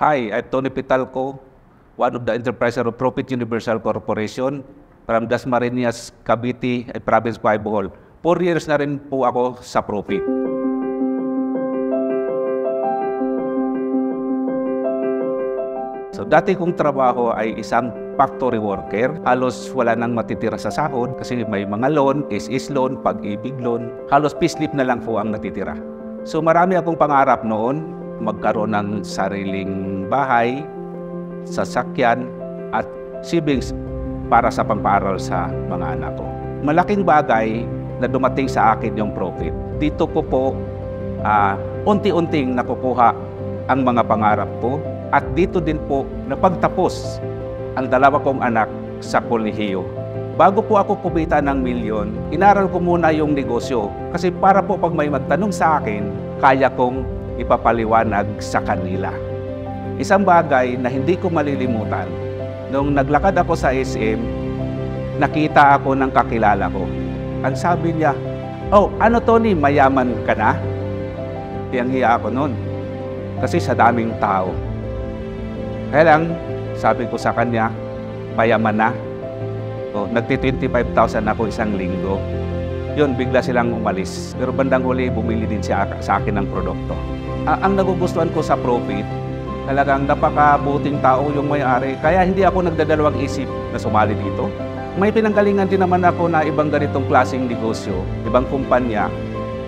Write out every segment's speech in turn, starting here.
Hi, I'm Tony Pitalco, one of the enterpriser of Profit Universal Corporation from Dasmariñas, Cavite, eh, Province of Bohol. Four years na rin po ako sa Profit. So dati kong trabaho ay isang factory worker. Halos wala nang matitira sa sahod kasi may mga loan, SS loan, pag-ibig loan. Halos pislip na lang po ang natitira. So marami akong pangarap noon magkaroon ng sariling bahay, sasakyan, at savings para sa pangparal sa mga anak ko. Malaking bagay na dumating sa akin yung profit. Dito ko po uh, unti-unting nakukuha ang mga pangarap ko at dito din po napagtapos ang dalawa kong anak sa kolehiyo. Bago po ako kumita ng milyon, inaral ko muna yung negosyo kasi para po pag may magtanong sa akin, kaya kong ipapaliwanag sa kanila. Isang bagay na hindi ko malilimutan, nung naglakad ako sa SM, nakita ako ng kakilala ko. Ang sabi niya, Oh, ano Tony, mayaman ka na? Hiyang hiya ako noon. Kasi sa daming tao. Kaya lang, sabi ko sa kanya, mayaman na. Oh, nagti-25,000 ako isang linggo. Yun, bigla silang umalis. Pero bandang huli, bumili din siya sa akin ng produkto. Uh, ang nagugustuhan ko sa profit, talagang napakabuting tao yung may-ari. Kaya hindi ako nagdadalawang isip na sumali dito. May pinanggalingan din naman ako na ibang ganitong klaseng negosyo, ibang kumpanya.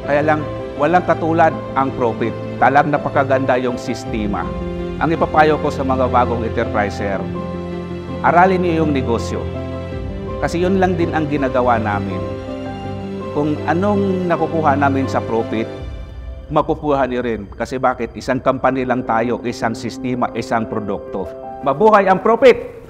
Kaya lang, walang katulad ang profit. Talang napakaganda yung sistema. Ang ipapayo ko sa mga bagong enterpriser, aralin niyo yung negosyo. Kasi yun lang din ang ginagawa namin. Kung anong nakukuha namin sa profit, makukuha niyo rin. Kasi bakit? Isang company lang tayo, isang sistema, isang produkto. Mabuhay ang profit!